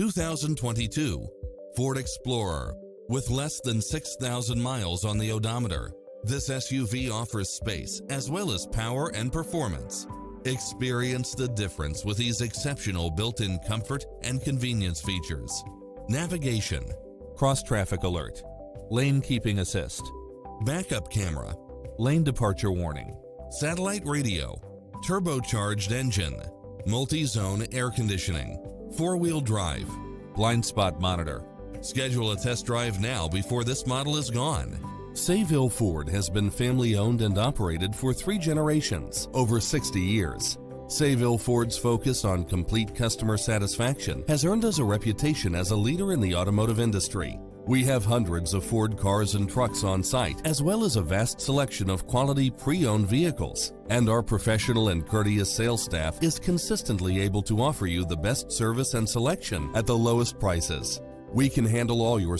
2022 Ford Explorer with less than 6,000 miles on the odometer. This SUV offers space as well as power and performance. Experience the difference with these exceptional built-in comfort and convenience features. Navigation, cross-traffic alert, lane keeping assist, backup camera, lane departure warning, satellite radio, turbocharged engine, multi-zone air conditioning, four-wheel drive, blind spot monitor. Schedule a test drive now before this model is gone. Sayville Ford has been family owned and operated for three generations, over 60 years. Sayville Ford's focus on complete customer satisfaction has earned us a reputation as a leader in the automotive industry. We have hundreds of Ford cars and trucks on site, as well as a vast selection of quality pre-owned vehicles. And our professional and courteous sales staff is consistently able to offer you the best service and selection at the lowest prices. We can handle all your